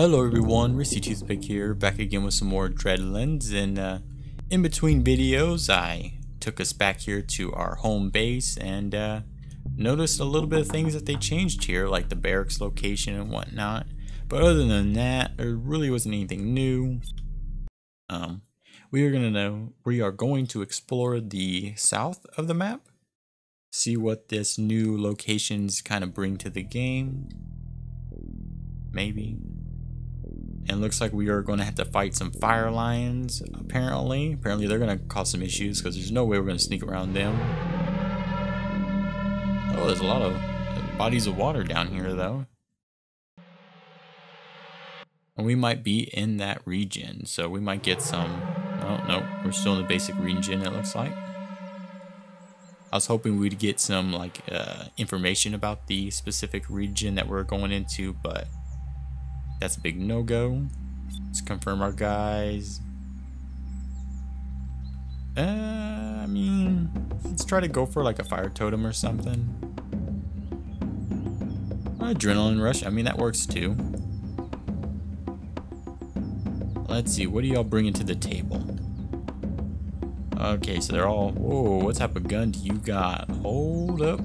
Hello everyone, Risky Toothpick here, back again with some more Dreadlands, and uh, in between videos I took us back here to our home base and uh, noticed a little bit of things that they changed here, like the barracks location and whatnot, but other than that, there really wasn't anything new. Um, we are gonna know, we are going to explore the south of the map, see what this new locations kind of bring to the game, maybe. And looks like we are going to have to fight some fire lions, apparently. Apparently they're going to cause some issues because there's no way we're going to sneak around them. Oh, there's a lot of bodies of water down here, though. And we might be in that region, so we might get some... Oh, no, we're still in the basic region, it looks like. I was hoping we'd get some, like, uh, information about the specific region that we're going into, but that's a big no-go. Let's confirm our guys. Uh, I mean, let's try to go for like a fire totem or something. Adrenaline rush, I mean that works too. Let's see, what do y'all bringing to the table? Okay, so they're all, whoa, what type of gun do you got? Hold up.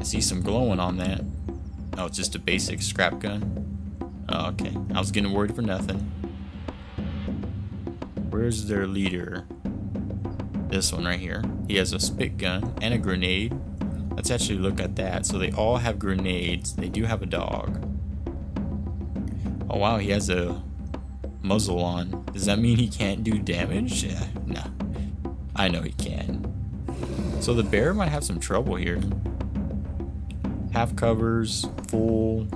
I see some glowing on that. Oh, it's just a basic scrap gun. Oh, okay. I was getting worried for nothing. Where's their leader? This one right here. He has a spit gun and a grenade. Let's actually look at that. So they all have grenades. They do have a dog. Oh wow, he has a muzzle on. Does that mean he can't do damage? Yeah. I know he can. So the bear might have some trouble here. Half covers, full,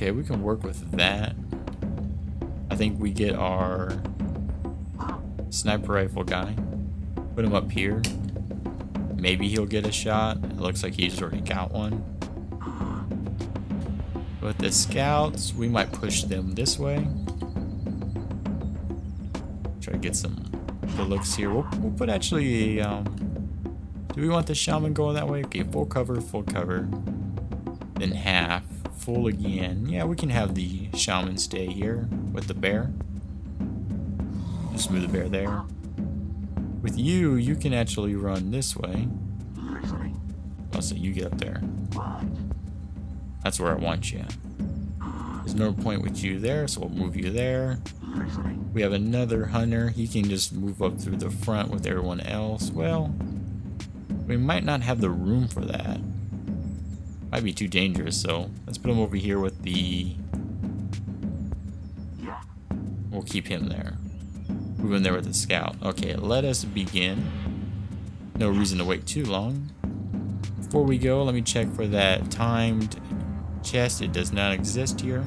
Okay, we can work with that. I think we get our sniper rifle guy. Put him up here. Maybe he'll get a shot. It looks like he's already got one. With the scouts, we might push them this way. Try to get some good looks here. We'll, we'll put actually, um, do we want the shaman going that way? Okay, full cover, full cover. Then half full again. Yeah, we can have the shaman stay here with the bear. Just move the bear there. With you, you can actually run this way. Oh, so you get up there. That's where I want you. There's no point with you there, so we'll move you there. We have another hunter. He can just move up through the front with everyone else. Well, we might not have the room for that. Might be too dangerous, so let's put him over here with the... We'll keep him there. Move him there with the scout. Okay, let us begin. No reason to wait too long. Before we go, let me check for that timed chest. It does not exist here.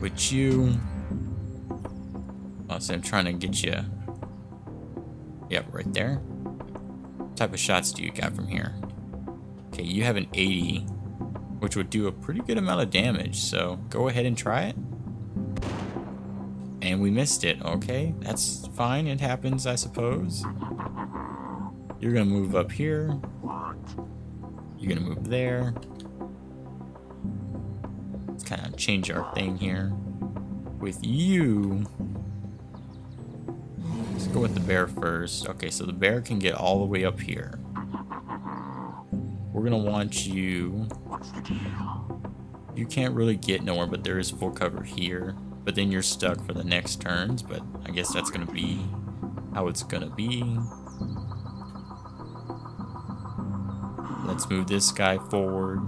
With you... Oh, so I'm trying to get you... Yep, right there. What type of shots do you got from here? Okay, you have an 80, which would do a pretty good amount of damage, so go ahead and try it. And we missed it, okay, that's fine, it happens, I suppose. You're gonna move up here. You're gonna move there. Let's kind of change our thing here. With you, let's go with the bear first. Okay, so the bear can get all the way up here. We're gonna want you... You can't really get nowhere, but there is full cover here. But then you're stuck for the next turns, but I guess that's gonna be how it's gonna be. Let's move this guy forward.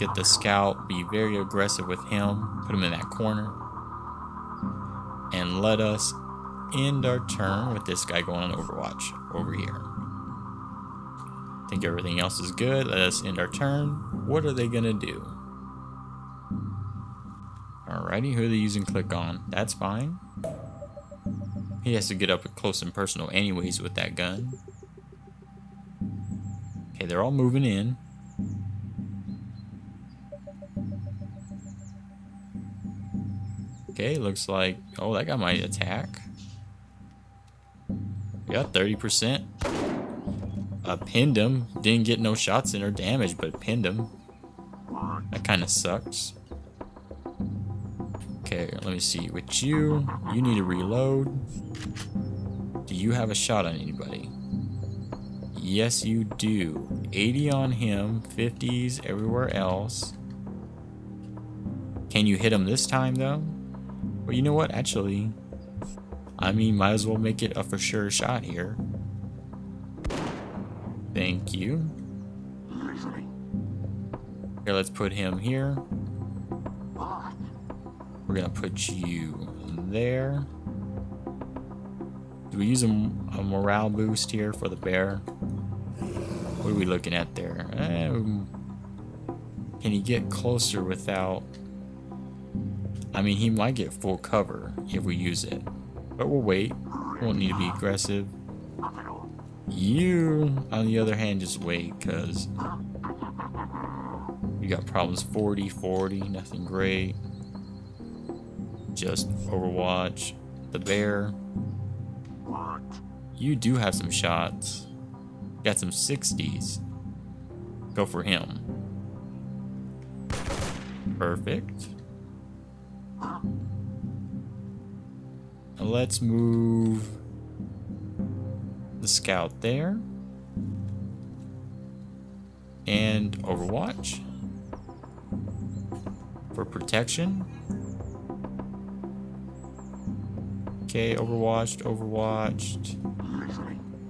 Get the scout, be very aggressive with him, put him in that corner. And let us end our turn with this guy going on Overwatch over here think everything else is good. Let us end our turn. What are they going to do? Alrighty, who are they using click on? That's fine. He has to get up close and personal anyways with that gun. Okay, they're all moving in. Okay, looks like... Oh, that guy might attack. Yeah, 30%. I pinned him. Didn't get no shots in or damage, but pinned him. That kind of sucks. Okay, let me see. With you, you need to reload. Do you have a shot on anybody? Yes, you do. 80 on him, 50s everywhere else. Can you hit him this time, though? Well, you know what? Actually, I mean, might as well make it a for sure shot here. Thank you. Here, let's put him here. We're gonna put you there. Do we use a, a morale boost here for the bear? What are we looking at there? Um, can he get closer without... I mean, he might get full cover if we use it. But we'll wait. We won't need to be aggressive. You, on the other hand, just wait, because you got problems 40, 40, nothing great. Just Overwatch. The bear. You do have some shots. Got some 60s. Go for him. Perfect. Let's move the scout there. And Overwatch. For protection. Okay, overwatched, overwatched.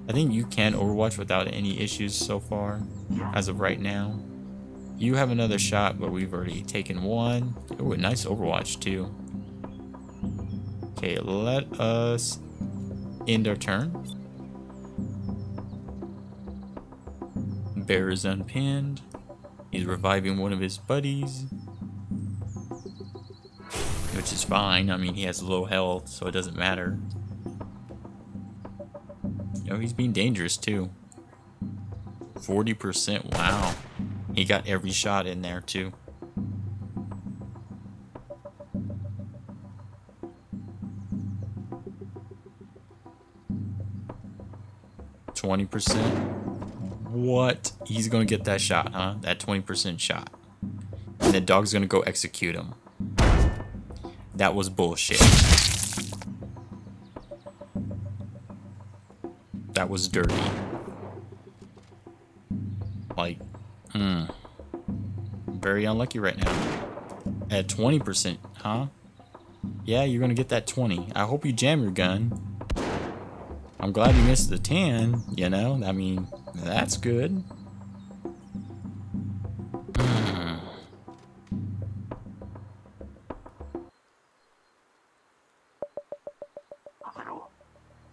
I think you can overwatch without any issues so far, as of right now. You have another shot, but we've already taken one. Oh, nice overwatch too. Okay, let us end our turn. Bear is unpinned. He's reviving one of his buddies which is fine. I mean, he has low health, so it doesn't matter. Know, he's being dangerous too. 40%, wow. He got every shot in there too. Twenty percent. What? He's gonna get that shot, huh? That twenty percent shot, and the dog's gonna go execute him. That was bullshit. That was dirty. Like, hmm. Very unlucky right now. At 20%, huh? Yeah, you're gonna get that 20. I hope you jam your gun. I'm glad you missed the 10, you know? I mean, that's good.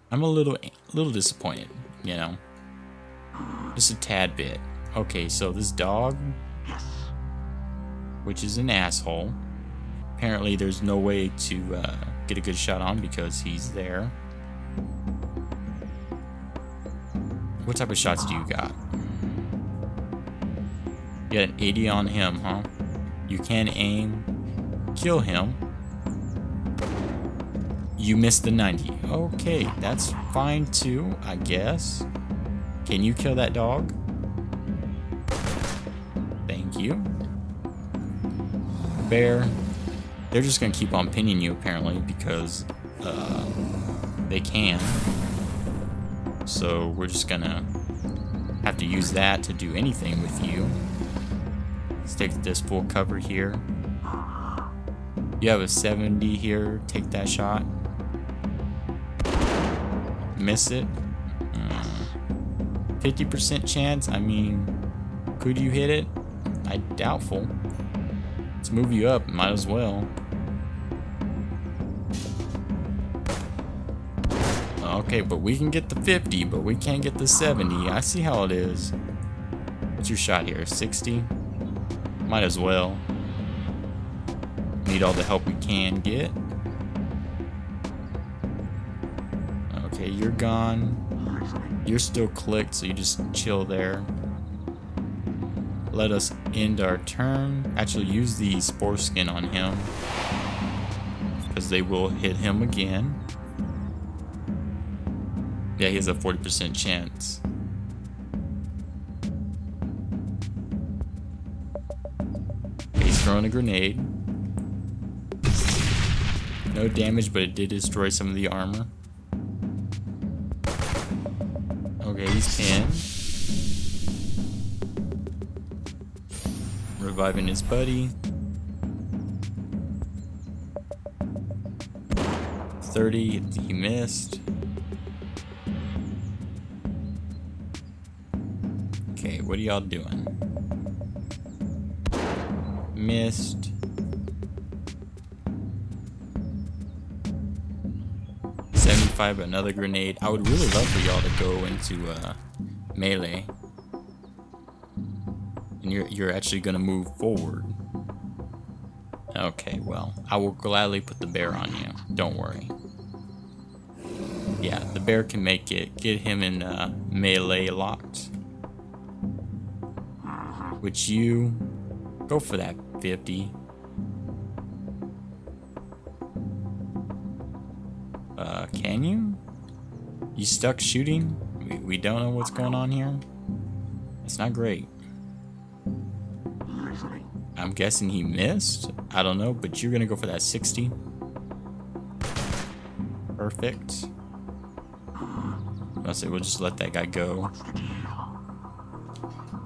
I'm a little, little disappointed, you know. Just a tad bit. Okay, so this dog, which is an asshole. Apparently, there's no way to uh, get a good shot on because he's there. What type of shots do you got? You got an 80 on him, huh? You can aim, kill him. You missed the 90. Okay, that's fine too, I guess. Can you kill that dog? Thank you. Bear. They're just gonna keep on pinning you apparently because uh, they can. So we're just gonna have to use that to do anything with you. Let's take this full cover here. You have a 70 here, take that shot miss it. 50% hmm. chance, I mean, could you hit it? I doubtful. Let's move you up, might as well. Okay, but we can get the 50, but we can't get the 70. I see how it is. What's your shot here? 60? Might as well. Need all the help we can get. Okay, you're gone. You're still clicked, so you just chill there. Let us end our turn. Actually, use the spore skin on him. Because they will hit him again. Yeah, he has a 40% chance. He's throwing a grenade. No damage, but it did destroy some of the armor. Okay, he's pinned. Reviving his buddy. 30, he missed. What are y'all doing? Missed. Seventy-five, another grenade. I would really love for y'all to go into uh, melee, and you're you're actually gonna move forward. Okay, well, I will gladly put the bear on you. Don't worry. Yeah, the bear can make it. Get him in uh, melee locked. Which you go for that 50. Uh, can you? You stuck shooting? We, we don't know what's going on here. It's not great. I'm guessing he missed. I don't know, but you're gonna go for that 60. Perfect. I say we'll just let that guy go.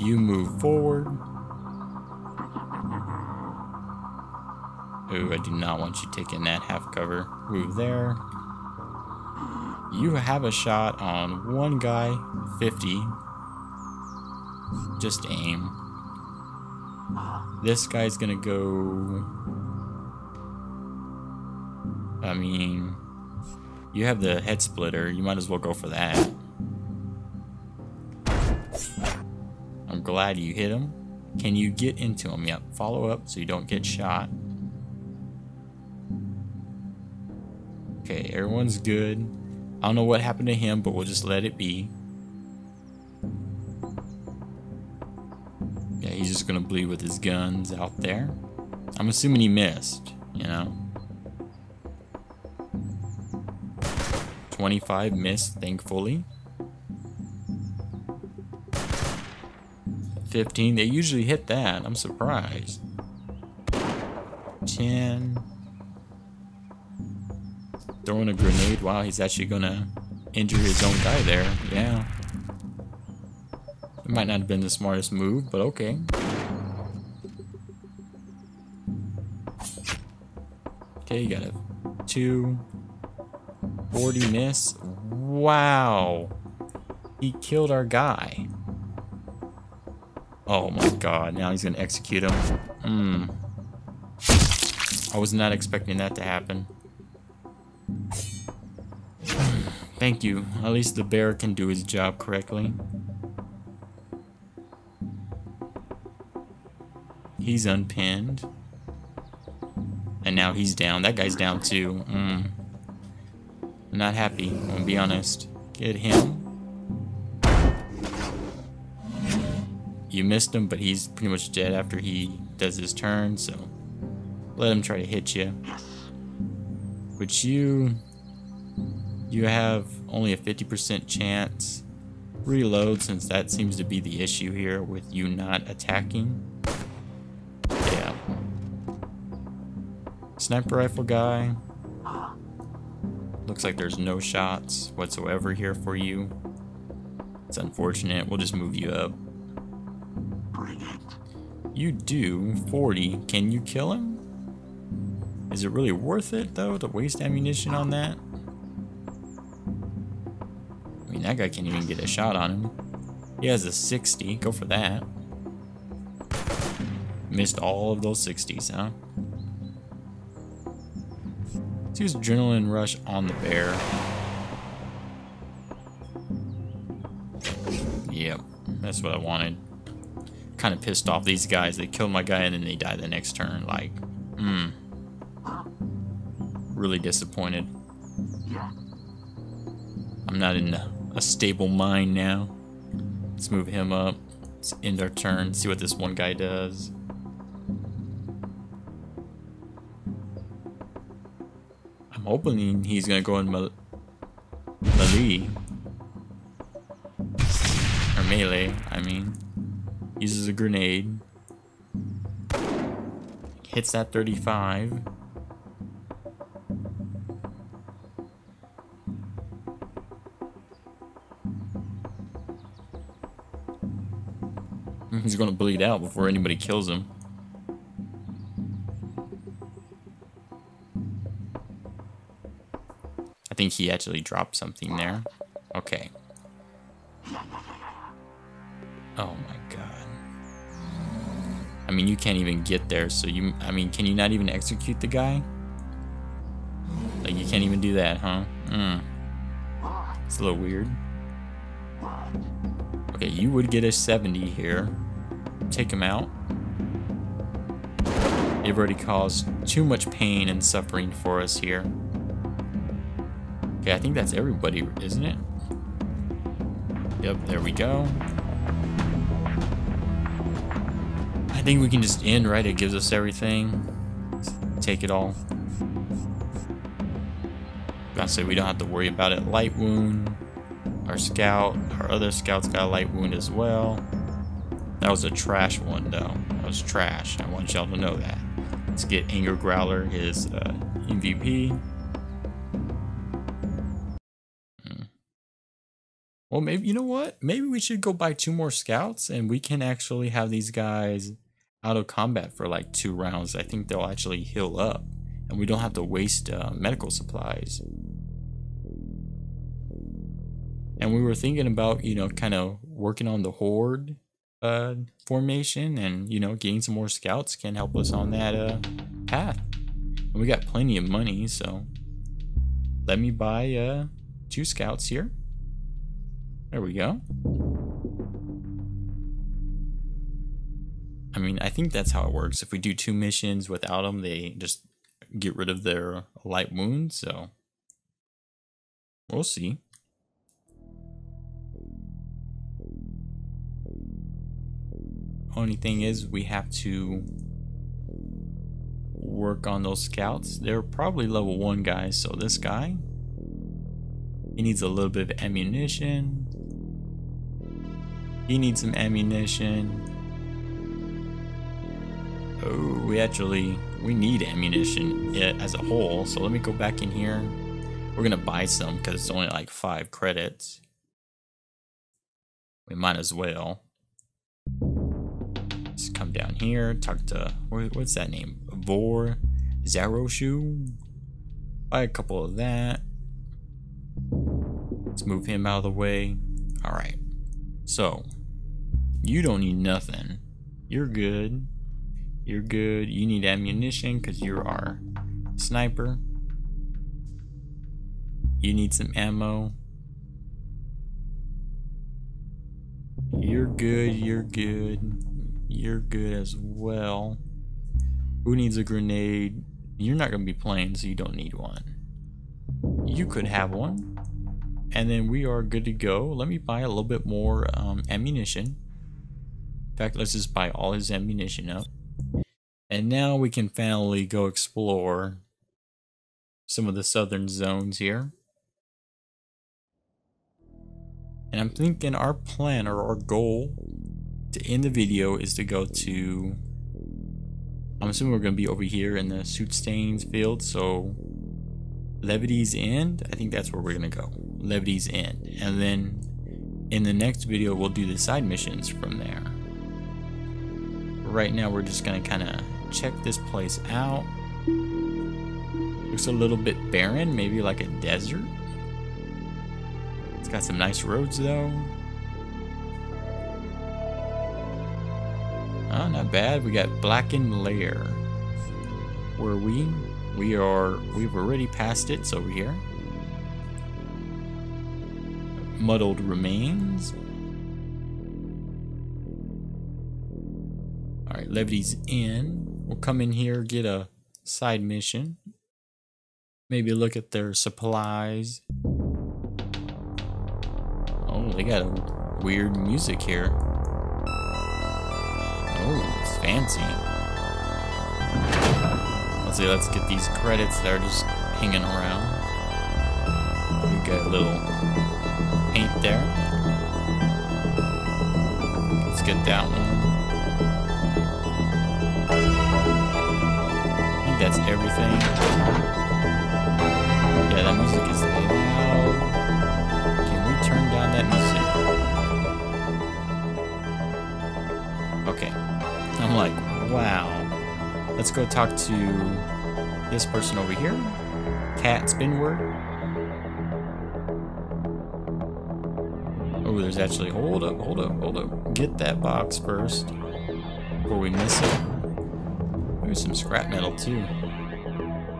You move forward. Ooh, I do not want you taking that half cover. Move there. You have a shot on one guy, 50. Just aim. This guy's gonna go... I mean... You have the head splitter, you might as well go for that. Glad you hit him. Can you get into him? Yep, follow up so you don't get shot. Okay, everyone's good. I don't know what happened to him, but we'll just let it be. Yeah, he's just gonna bleed with his guns out there. I'm assuming he missed, you know? 25 missed, thankfully. 15, they usually hit that. I'm surprised. 10. Throwing a grenade. Wow, he's actually gonna injure his own guy there. Yeah. It might not have been the smartest move, but okay. Okay, you got a two. 40 miss. Wow. He killed our guy. Oh my god, now he's gonna execute him. Hmm. I was not expecting that to happen. Thank you. At least the bear can do his job correctly. He's unpinned. And now he's down. That guy's down too. Mm. I'm not happy, I'm gonna be honest. Get him. You missed him, but he's pretty much dead after he does his turn, so let him try to hit you. Which you you have only a 50% chance reload since that seems to be the issue here with you not attacking. Yeah. Sniper rifle guy. Looks like there's no shots whatsoever here for you. It's unfortunate. We'll just move you up. You do 40. Can you kill him? Is it really worth it, though, to waste ammunition on that? I mean, that guy can't even get a shot on him. He has a 60. Go for that. Missed all of those 60s, huh? Let's use Adrenaline Rush on the bear. Yep, that's what I wanted. Kind of pissed off these guys. They killed my guy and then they die the next turn. Like, hmm. Really disappointed. I'm not in a stable mind now. Let's move him up. Let's end our turn. See what this one guy does. I'm hoping he's gonna go in melee. Or melee, I mean. Uses a grenade. hits that 35. He's gonna bleed out before anybody kills him. I think he actually dropped something there. Okay. I mean, you can't even get there, so you... I mean, can you not even execute the guy? Like, you can't even do that, huh? Hmm. It's a little weird. Okay, you would get a 70 here. Take him out. You've already caused too much pain and suffering for us here. Okay, I think that's everybody, isn't it? Yep, there we go. I think we can just end, right? It gives us everything. take it all. Gotta say, we don't have to worry about it. Light wound. Our scout, our other scouts got a light wound as well. That was a trash one, though. That was trash. I want y'all to know that. Let's get Anger Growler, his uh, MVP. Well, maybe, you know what? Maybe we should go buy two more scouts and we can actually have these guys out of combat for like two rounds. I think they'll actually heal up and we don't have to waste uh, medical supplies. And we were thinking about, you know, kind of working on the horde uh, formation and, you know, getting some more scouts can help us on that uh, path. And we got plenty of money, so let me buy uh, two scouts here. There we go. I mean, I think that's how it works. If we do two missions without them, they just get rid of their light wounds, so we'll see. Only thing is, we have to work on those scouts. They're probably level 1 guys, so this guy, he needs a little bit of ammunition. He needs some ammunition. Oh, we actually, we need ammunition as a whole. So let me go back in here. We're going to buy some because it's only like five credits. We might as well. Let's come down here, talk to, what's that name? Vor Zaroshu. Buy a couple of that. Let's move him out of the way. All right. So, you don't need nothing. You're good. You're good. You need ammunition because you're our sniper. You need some ammo. You're good. You're good. You're good as well. Who needs a grenade? You're not going to be playing, so you don't need one. You could have one. And then we are good to go. Let me buy a little bit more um, ammunition. In fact, let's just buy all his ammunition up. And now we can finally go explore some of the southern zones here. And I'm thinking our plan or our goal to end the video is to go to I'm assuming we're going to be over here in the suit stains field so Levity's End I think that's where we're going to go Levity's End and then in the next video we'll do the side missions from there right now we're just going to kind of check this place out looks a little bit barren maybe like a desert it's got some nice roads though Oh, not bad. We got Blackened Lair. Where we? We are, we've already passed it, it's over here. Muddled Remains. Levity's End. We'll come in here, get a side mission. Maybe look at their supplies. Oh, they got a weird music here. Oh, it's fancy. Let's see, let's get these credits that are just hanging around. We got a little paint there. Let's get that one. That's everything. Yeah, that music is loud. Can we turn down that music? Okay. I'm like, wow. Let's go talk to this person over here. Cat Spinward. Oh, there's actually, hold up, hold up, hold up. Get that box first before we miss it. Some scrap metal too.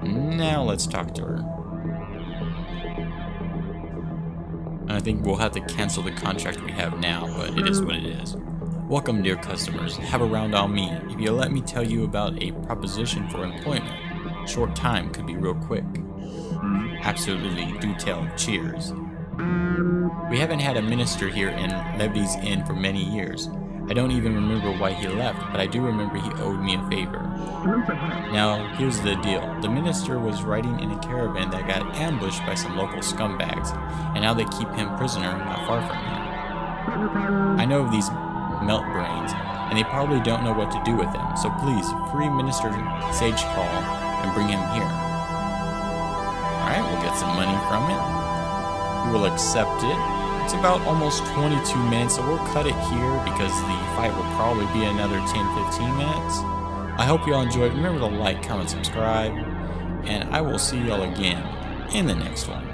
Now let's talk to her. I think we'll have to cancel the contract we have now, but it is what it mm. is. Welcome, dear customers. Have a round on me. If you'll let me tell you about a proposition for employment, short time could be real quick. Absolutely, do tell. Cheers. We haven't had a minister here in Levy's Inn for many years. I don't even remember why he left, but I do remember he owed me a favor. Now, here's the deal. The minister was riding in a caravan that got ambushed by some local scumbags, and now they keep him prisoner not far from here. I know of these melt brains, and they probably don't know what to do with him, so please, free Minister Sage Call and bring him here. Alright, we'll get some money from it. We will accept it. It's about almost 22 minutes, so we'll cut it here because the fight will probably be another 10-15 minutes. I hope you all enjoyed. Remember to like, comment, subscribe, and I will see y'all again in the next one.